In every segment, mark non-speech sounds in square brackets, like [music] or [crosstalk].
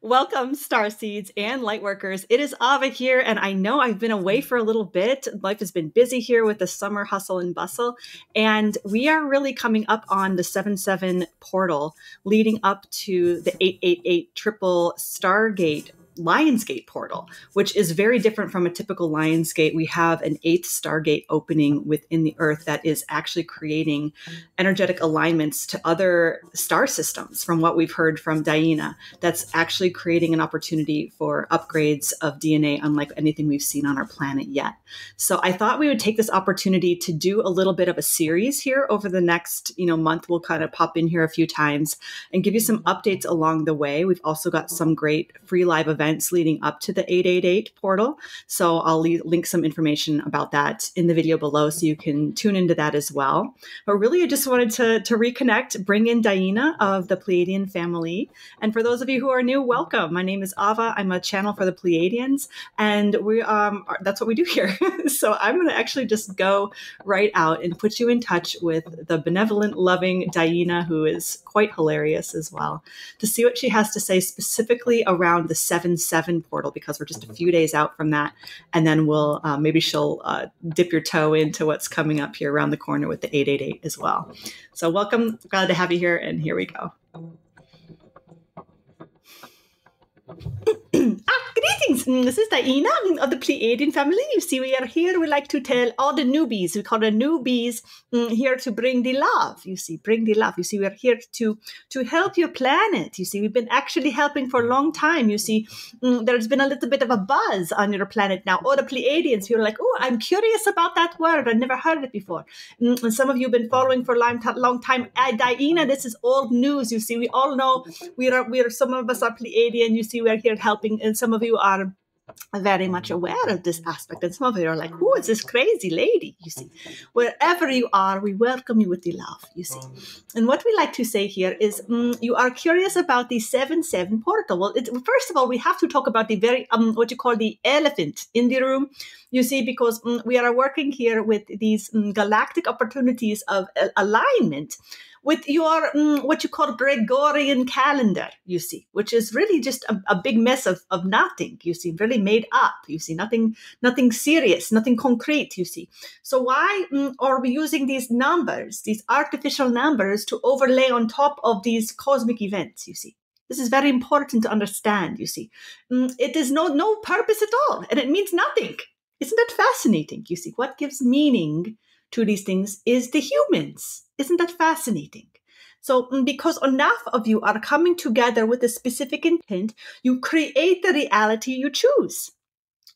Welcome, star seeds and lightworkers. It is Ava here, and I know I've been away for a little bit. Life has been busy here with the summer hustle and bustle, and we are really coming up on the 7 7 portal leading up to the 888 triple Stargate Lionsgate portal, which is very different from a typical Lionsgate. We have an eighth Stargate opening within the Earth that is actually creating energetic alignments to other star systems, from what we've heard from DiYeena. That's actually creating an opportunity for upgrades of DNA, unlike anything we've seen on our planet yet. So I thought we would take this opportunity to do a little bit of a series here over the next, you know, month. We'll kind of pop in here a few times and give you some updates along the way. We've also got some great free live events events leading up to the 888 portal. So I'll link some information about that in the video below so you can tune into that as well. But really, I just wanted to, to reconnect, bring in DiYeena of the Pleiadian family. And for those of you who are new, welcome. My name is Ava. I'm a channel for the Pleiadians, and we um, are, that's what we do here. [laughs] so I'm going to actually just go right out and put you in touch with the benevolent, loving DiYeena, who is quite hilarious as well, to see what she has to say specifically around the seven seven portal because we're just a mm-hmm. few days out from that, and then we'll uh, maybe she'll uh, dip your toe into what's coming up here around the corner with the eight eight eight as well. So welcome, glad to have you here, and here we go. Mm, this is DiYeena of the Pleiadian family. You see, we are here. We like to tell all the newbies. We call the newbies mm, here to bring the love. You see, bring the love. You see, we are here to to help your planet. You see, we've been actually helping for a long time. You see, mm, there's been a little bit of a buzz on your planet now. All the Pleiadians, you're like, I'm curious about that word. I've never heard it before. And some of you have been following for a long, long time. Uh, DiYeena, this is old news. You see, we all know we are we are some of us are Pleiadian. You see, we are here helping, and some of you are very much aware of this aspect. And some of you are like, who is this crazy lady? You see, wherever you are, we welcome you with the love, you see. And what we like to say here is mm, you are curious about the 7 7 portal. Well, it, first of all, we have to talk about the very, um, what you call the elephant in the room, you see, because mm, we are working here with these mm, galactic opportunities of uh, alignment with your mm, what you call Gregorian calendar, you see, which is really just a, a, big mess of, of nothing, you see, really made up, you see, nothing, nothing serious, nothing concrete, you see. So why mm, are we using these numbers, these artificial numbers, to overlay on top of these cosmic events, you see? This is very important to understand, you see. Mm, it is no no purpose at all, and it means nothing. Isn't that fascinating? You see, what gives meaning to these things is the humans. Isn't that fascinating? So, mm, because enough of you are coming together with a specific intent, you create the reality you choose.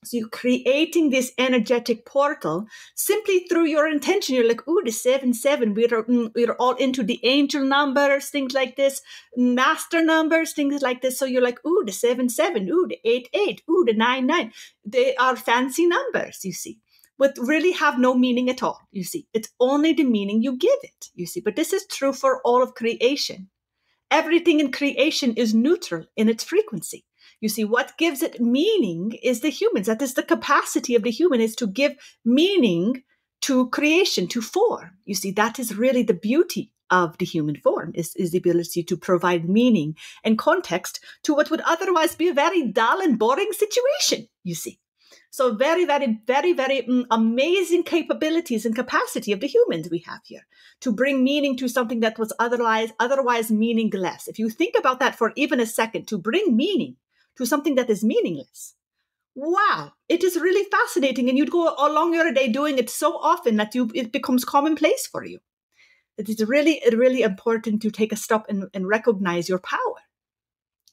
So you're creating this energetic portal simply through your intention. You're like, ooh, the seven seven. We're mm, we're all into the angel numbers, things like this, master numbers, things like this. So you're like, ooh, the seven seven. Ooh, the eight eight. Ooh, the nine nine. They are fancy numbers. You see but really have no meaning at all, you see. It's only the meaning you give it, you see. But this is true for all of creation. Everything in creation is neutral in its frequency. You see, what gives it meaning is the humans. That is the capacity of the human is to give meaning to creation, to form. You see, that is really the beauty of the human form is, is the ability to provide meaning and context to what would otherwise be a very dull and boring situation, you see. So very, very, very, very mm, amazing capabilities and capacity of the humans we have here to bring meaning to something that was otherwise otherwise meaningless. If you think about that for even a second, to bring meaning to something that is meaningless. Wow, it is really fascinating, and you'd go along your day doing it so often that you it becomes commonplace for you. It is really, really important to take a stop and, and recognize your power.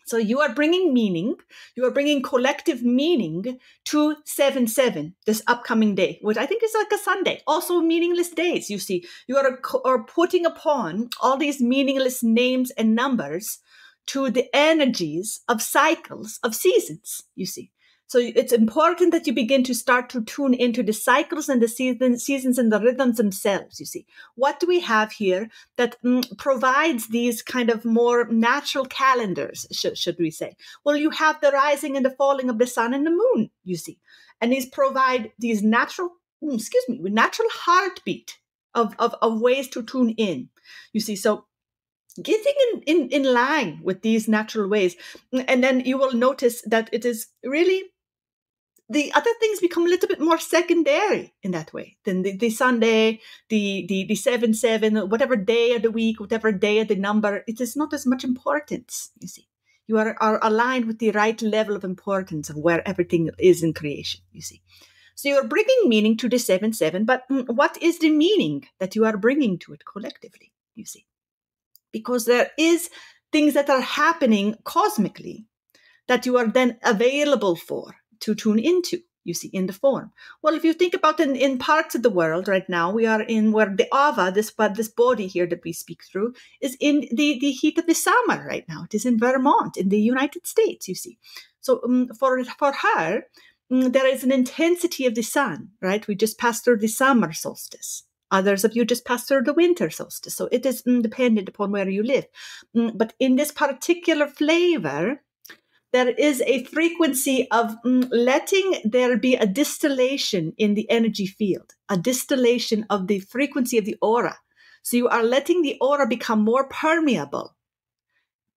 So you are bringing meaning, you are bringing collective meaning to 7 7, this upcoming day, which I think is like a Sunday. Also, meaningless days, you see. You are, are putting upon all these meaningless names and numbers to the energies of cycles of seasons, you see. So it's important that you begin to start to tune into the cycles and the season, seasons and the rhythms themselves. You see, what do we have here that mm, provides these kind of more natural calendars, should, should we say? Well, you have the rising and the falling of the sun and the moon, you see, and these provide these natural, mm, excuse me, natural heartbeat of, of, of ways to tune in. You see, so getting in, in, in line with these natural ways. And then you will notice that it is really the other things become a little bit more secondary in that way than the, the Sunday, the, the, the 7 7, whatever day of the week, whatever day of the number, it is not as much importance, you see. You are, are aligned with the right level of importance of where everything is in creation, you see. So you're bringing meaning to the 7 7, but mm, what is the meaning that you are bringing to it collectively, you see? Because there is things that are happening cosmically that you are then available for to tune into. You see in the form. Well if you think about in, in parts of the world right now we are in where the ava this but this body here that we speak through is in the the heat of the summer right now. It is in vermont in the united states you see. So um, for for her um, there is an intensity of the sun right? We just passed through the summer solstice. Others of you just passed through the winter solstice. So it is mm, dependent upon where you live. Mm, but in this particular flavor, there is a frequency of mm, letting there be a distillation in the energy field, a distillation of the frequency of the aura. So you are letting the aura become more permeable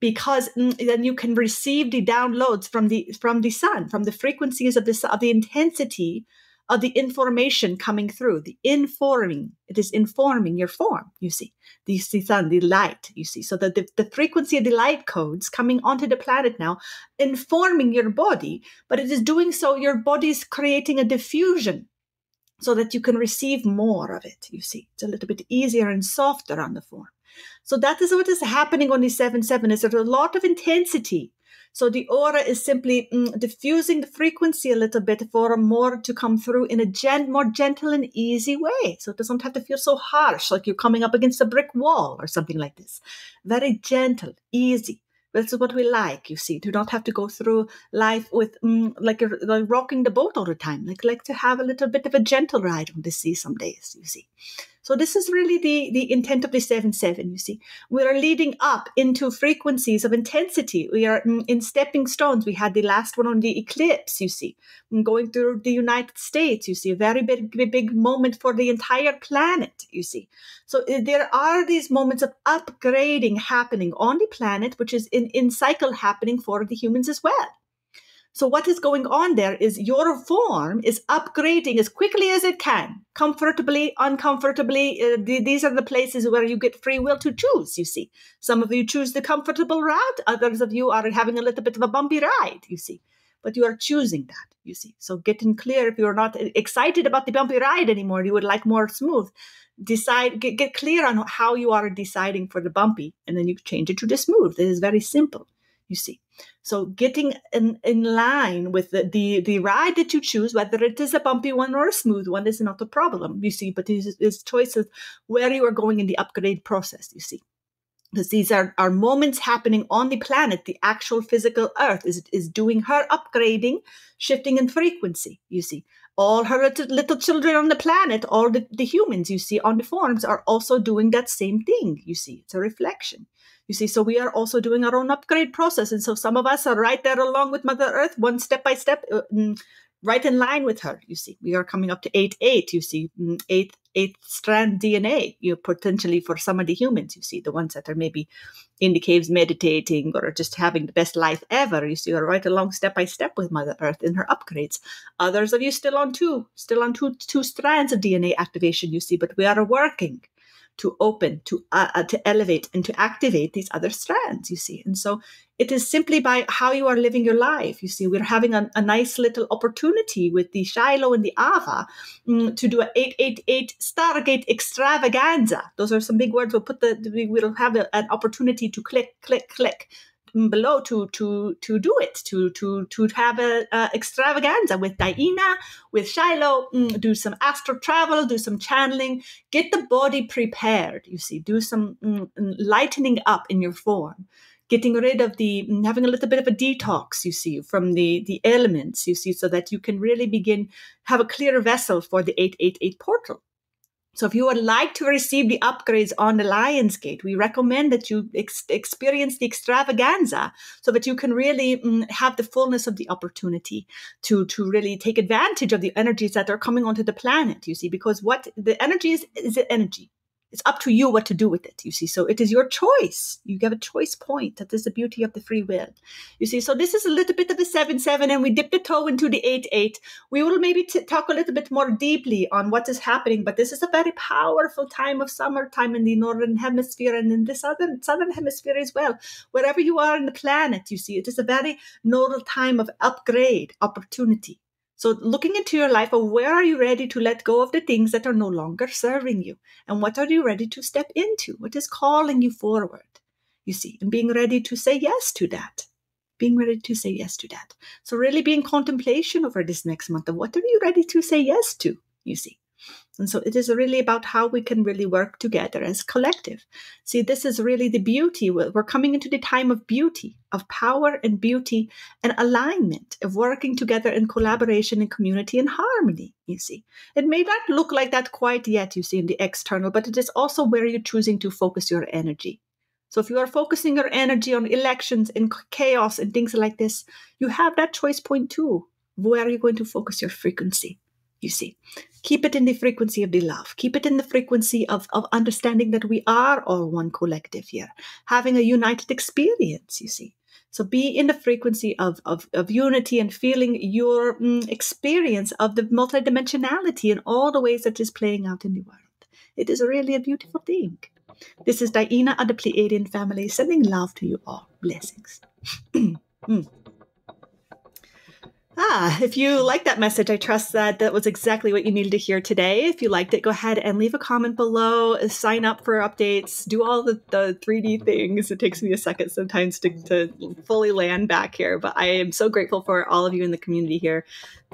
because mm, then you can receive the downloads from the from the sun, from the frequencies of the of the intensity of the information coming through, the informing. It is informing your form, you see. The, sun, the light, you see. So that the, the frequency of the light codes coming onto the planet now, informing your body, but it is doing so, your body is creating a diffusion so that you can receive more of it, you see. It's a little bit easier and softer on the form. So that is what is happening on the 7-7 is there's a lot of intensity so the aura is simply mm, diffusing the frequency a little bit for more to come through in a gent- more gentle and easy way. So it doesn't have to feel so harsh, like you're coming up against a brick wall or something like this. Very gentle, easy. This is what we like, you see. to not have to go through life with mm, like, like rocking the boat all the time. Like like to have a little bit of a gentle ride on the sea some days, you see. So this is really the, the intent of the 7-7, you see. We are leading up into frequencies of intensity. We are in stepping stones. We had the last one on the eclipse, you see. Going through the United States, you see. A very big, big moment for the entire planet, you see. So eh, there are these moments of upgrading happening on the planet, which is in, in cycle happening for the humans as well. So what is going on there is your form is upgrading as quickly as it can, comfortably, uncomfortably. Uh, th- these are the places where you get free will to choose, you see. Some of you choose the comfortable route. Others of you are having a little bit of a bumpy ride, you see. But you are choosing that, you see. So getting clear if you're not excited about the bumpy ride anymore, you would like more smooth. Decide, get, get clear on how you are deciding for the bumpy, and then you change it to the smooth. It is very simple you see. So getting in, in line with the, the, the ride that you choose, whether it is a bumpy one or a smooth one, is not a problem, you see, but is it is choices where you are going in the upgrade process, you see. Because these are, are moments happening on the planet. The actual physical earth is, is doing her upgrading, shifting in frequency, you see all her little, little, children on the planet, all the, the humans you see on the forms are also doing that same thing. You see, it's a reflection. You see, so we are also doing our own upgrade process. And so some of us are right there along with Mother Earth, one step by step, uh, mm, right in line with her. You see, we are coming up to 8 8, you see, mm, 8 eighth strand DNA, you know, potentially for some of the humans, you see, the ones that are maybe in the caves meditating or just having the best life ever. You see, are right along step by step with Mother Earth in her upgrades. Others of you still on two, still on two two strands of DNA activation, you see, but we are working to open, to uh, uh, to elevate, and to activate these other strands. You see, and so it is simply by how you are living your life. You see, we're having a, a nice little opportunity with the Shiloh and the Ava mm, to do an eight eight eight Stargate extravaganza. Those are some big words. We'll put the we will have a, an opportunity to click click click below to to to do it to to to have a, a extravaganza with DiYeena with Shiloh mm, do some astral travel do some channeling get the body prepared you see do some mm, lightening up in your form getting rid of the mm, having a little bit of a detox you see from the the elements you see so that you can really begin have a clear vessel for the 888 portal so, if you would like to receive the upgrades on the Lionsgate, we recommend that you ex- experience the extravaganza so that you can really mm, have the fullness of the opportunity to, to really take advantage of the energies that are coming onto the planet, you see, because what the energy is, is energy. It's up to you what to do with it, you see. So it is your choice. You have a choice point. That is the beauty of the free will. You see, so this is a little bit of the 7 7, and we dip the toe into the 8 8. We will maybe talk a little bit more deeply on what is happening, but this is a very powerful time of summertime in the northern hemisphere and in the southern, southern hemisphere as well. Wherever you are in the planet, you see, it is a very nodal time of upgrade, opportunity. So, looking into your life, of where are you ready to let go of the things that are no longer serving you? And what are you ready to step into? What is calling you forward? You see, and being ready to say yes to that. Being ready to say yes to that. So, really being contemplation over this next month of what are you ready to say yes to? You see. And so it is really about how we can really work together as collective. See, this is really the beauty. We're coming into the time of beauty, of power and beauty and alignment, of working together in collaboration and community and harmony, you see. It may not look like that quite yet, you see, in the external, but it is also where you're choosing to focus your energy. So if you are focusing your energy on elections and chaos and things like this, you have that choice point too. Where are you going to focus your frequency? You see. Keep it in the frequency of the love. Keep it in the frequency of, of understanding that we are all one collective here, having a united experience, you see. So be in the frequency of, of, of unity and feeling your mm, experience of the multidimensionality and all the ways that is playing out in the world. It is really a beautiful thing. This is DiYeena of the Pleiadian family sending love to you all. Blessings. [clears throat] mm. Ah, if you like that message, I trust that that was exactly what you needed to hear today. If you liked it, go ahead and leave a comment below, sign up for updates, do all the, the 3D things. It takes me a second sometimes to, to fully land back here, but I am so grateful for all of you in the community here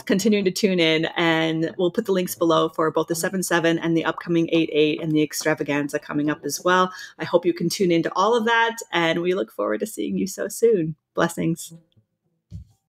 continuing to tune in. And we'll put the links below for both the 7 7 and the upcoming 8 8 and the extravaganza coming up as well. I hope you can tune into all of that, and we look forward to seeing you so soon. Blessings.